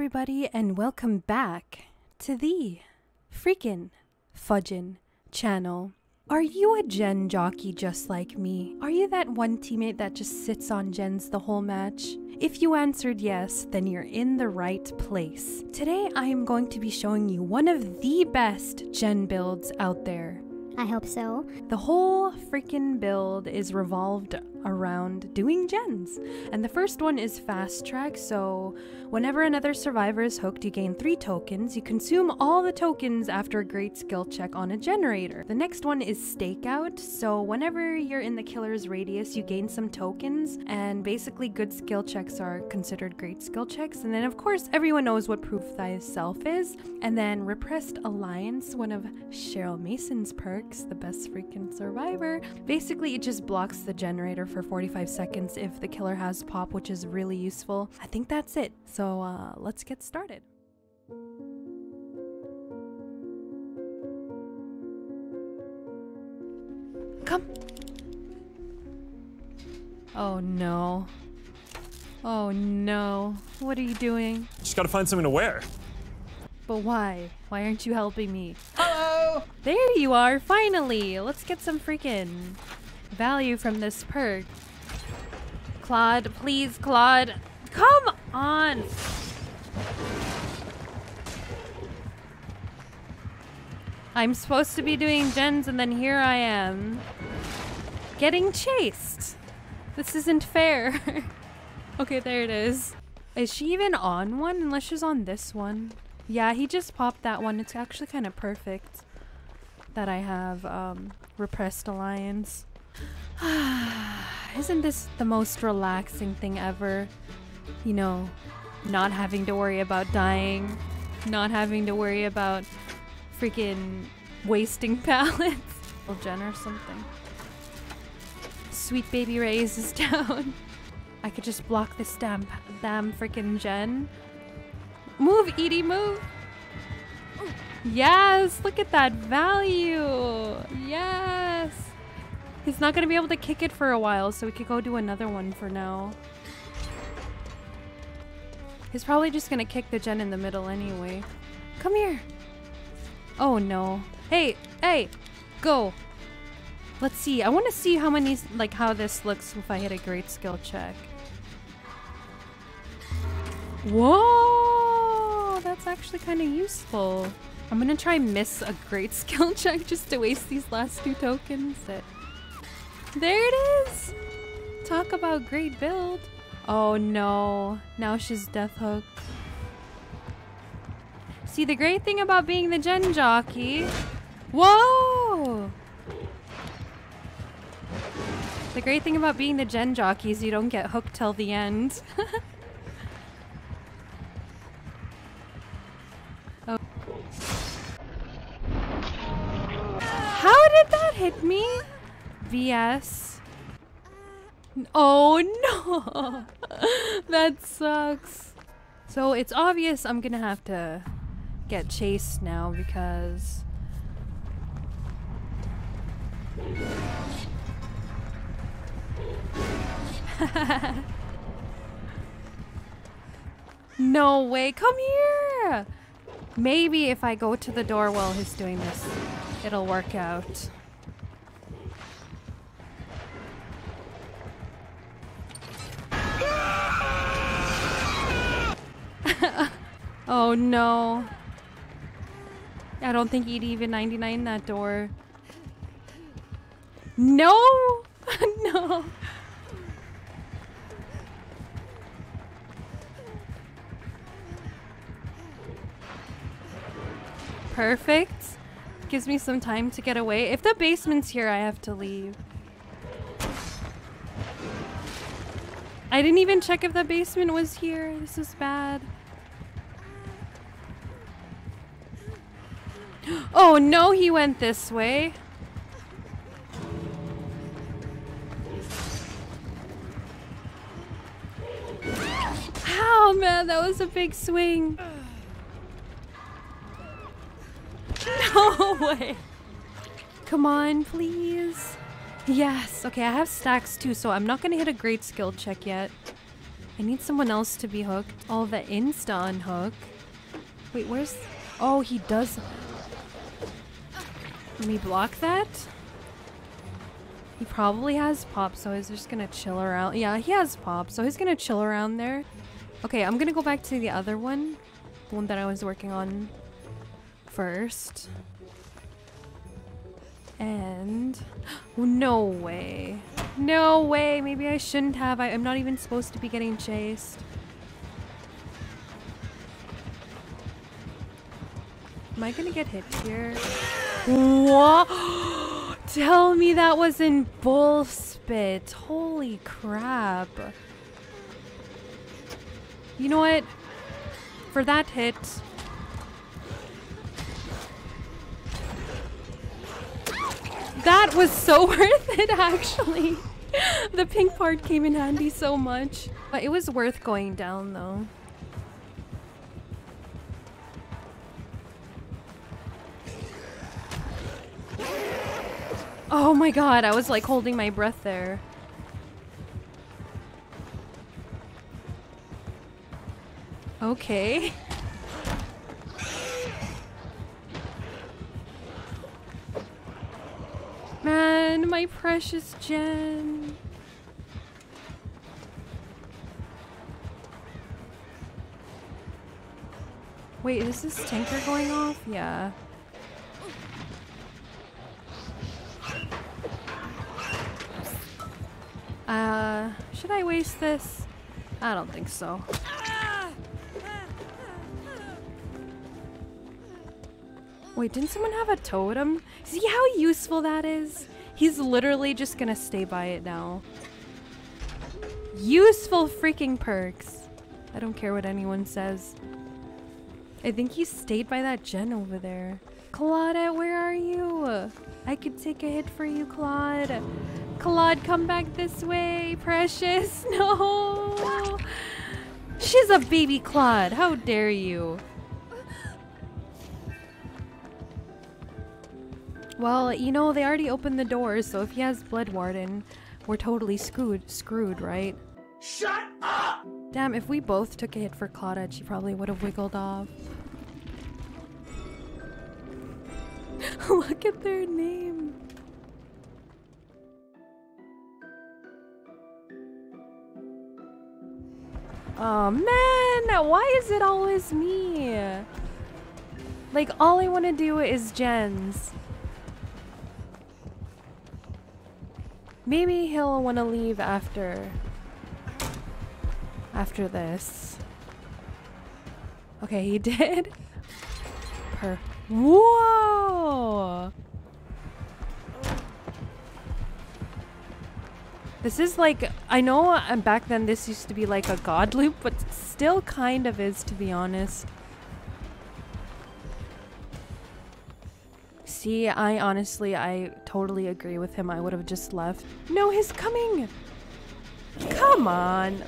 everybody, and welcome back to the freaking Fudgin channel. Are you a gen jockey just like me? Are you that one teammate that just sits on gens the whole match? If you answered yes, then you're in the right place. Today I am going to be showing you one of the best gen builds out there. I hope so. The whole freaking build is revolved around doing gens. And the first one is fast track, so whenever another survivor is hooked, you gain three tokens. You consume all the tokens after a great skill check on a generator. The next one is stakeout, so whenever you're in the killer's radius, you gain some tokens, and basically good skill checks are considered great skill checks. And then of course, everyone knows what prove thyself is. And then repressed alliance, one of Cheryl Mason's perks, the best freaking survivor. Basically, it just blocks the generator for 45 seconds if the killer has pop, which is really useful. I think that's it. So uh, let's get started. Come. Oh no. Oh no. What are you doing? Just gotta find something to wear. But why? Why aren't you helping me? There you are, finally! Let's get some freaking value from this perk. Claude, please, Claude. Come on! I'm supposed to be doing gens and then here I am. Getting chased. This isn't fair. okay, there it is. Is she even on one? Unless she's on this one. Yeah, he just popped that one. It's actually kind of perfect that I have um, Repressed Alliance. Isn't this the most relaxing thing ever? You know, not having to worry about dying, not having to worry about freaking wasting pallets. Or gen or something. Sweet baby Rays is down. I could just block this damn, damn freaking gen. Move, Edie, move! Yes, look at that value. Yes. He's not going to be able to kick it for a while, so we could go do another one for now. He's probably just going to kick the gen in the middle anyway. Come here. Oh, no. Hey, hey, go. Let's see. I want to see how many, like, how this looks if I hit a great skill check. Whoa, that's actually kind of useful. I'm gonna try miss a great skill check just to waste these last two tokens. That... There it is! Talk about great build. Oh no, now she's death hook. See, the great thing about being the gen jockey... Whoa! The great thing about being the gen jockey is you don't get hooked till the end. VS. Oh no! that sucks. So it's obvious I'm gonna have to get chased now because... no way, come here! Maybe if I go to the door while he's doing this, it'll work out. Oh no. I don't think he'd even 99 that door. No! no! Perfect. Gives me some time to get away. If the basement's here, I have to leave. I didn't even check if the basement was here. This is bad. Oh no, he went this way. Ow, man, that was a big swing. No way. Come on, please. Yes. Okay, I have stacks too, so I'm not going to hit a great skill check yet. I need someone else to be hooked. Oh, the insta unhook. Wait, where's... Oh, he does... Let me block that. He probably has pop, so he's just gonna chill around. Yeah, he has pop, so he's gonna chill around there. Okay, I'm gonna go back to the other one. The one that I was working on first. And... Oh, no way. No way. Maybe I shouldn't have. I, am not even supposed to be getting chased. Am I gonna get hit here? What? Tell me that was in bull spit. Holy crap. You know what? For that hit, That was so worth it, actually. the pink part came in handy so much. But it was worth going down, though. My god, I was like holding my breath there. Okay. Man, my precious gen. Wait, is this tanker going off? Yeah. Uh, should I waste this? I don't think so. Wait, didn't someone have a totem? See how useful that is? He's literally just gonna stay by it now. Useful freaking perks. I don't care what anyone says. I think he stayed by that gen over there. Claudette, where are you? I could take a hit for you, Claude. Claude, come back this way, precious. No. She's a baby Claude. How dare you? Well, you know, they already opened the doors, so if he has Blood Warden, we're totally screwed, screwed, right? Shut up! Damn, if we both took a hit for Claudette, she probably would have wiggled off. Look at their name. Oh man, why is it always me? Like, all I want to do is gens. Maybe he'll want to leave after... After this. Okay, he did. Per... Whoa! This is like, I know uh, back then this used to be like a god loop, but still kind of is to be honest. See, I honestly, I totally agree with him. I would have just left. No, he's coming! Come on!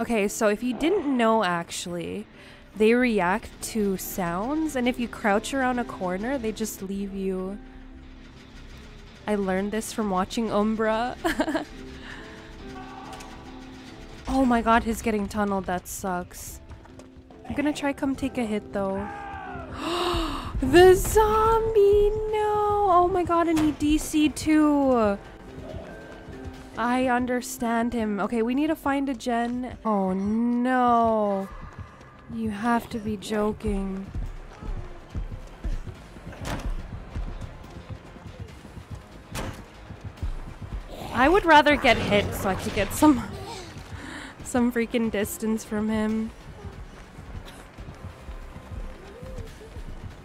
Okay, so if you didn't know actually, they react to sounds, and if you crouch around a corner, they just leave you. I learned this from watching Umbra. oh my god, he's getting tunneled. That sucks. I'm gonna try come take a hit though. the zombie! No! Oh my god, and he DC too! I understand him. Okay, we need to find a gen. Oh no. You have to be joking. I would rather get hit so I could get some some freaking distance from him.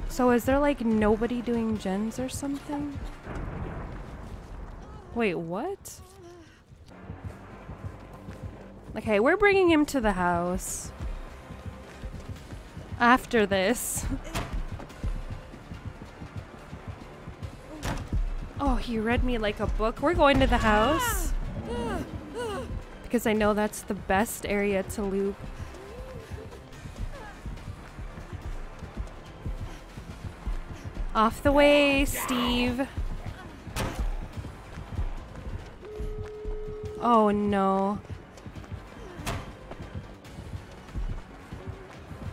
So is there like nobody doing gens or something? Wait, what? Okay, we're bringing him to the house. After this. oh, he read me like a book. We're going to the house. Because I know that's the best area to loop. Off the way, Steve. Oh no.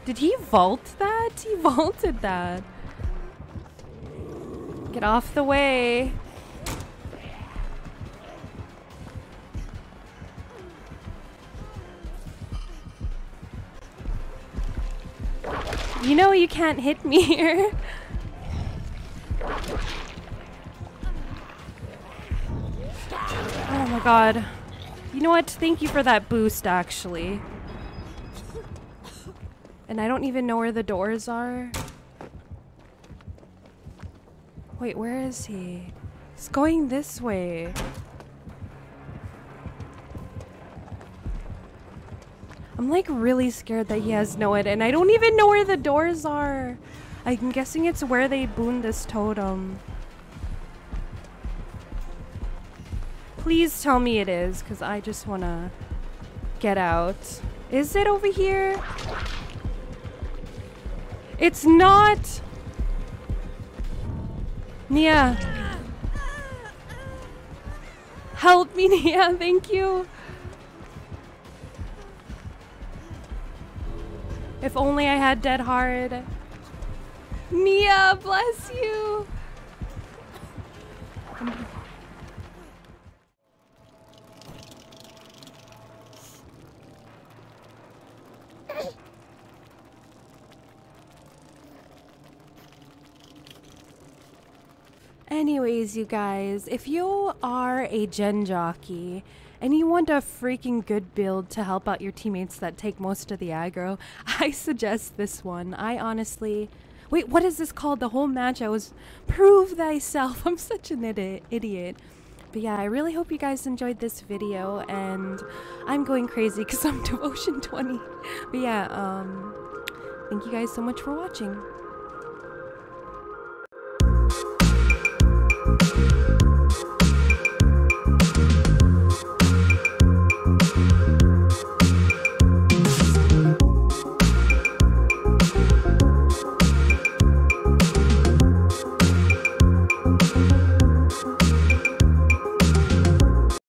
Did he vault that? He vaulted that. Get off the way. You know you can't hit me here. Oh my god. You know what? Thank you for that boost, actually. And I don't even know where the doors are. Wait, where is he? He's going this way. I'm like really scared that he has NOED, and I don't even know where the doors are. I'm guessing it's where they boon this totem. Please tell me it is, because I just want to get out. Is it over here? It's not! Nia! Help me, Nia, thank you! If only I had Dead Hard. Nia, bless you! You guys, if you are a gen jockey and you want a freaking good build to help out your teammates that take most of the aggro, I suggest this one. I honestly. Wait, what is this called? The whole match I was. Prove thyself. I'm such an idi idiot. But yeah, I really hope you guys enjoyed this video, and I'm going crazy because I'm Devotion 20. But yeah, um, thank you guys so much for watching.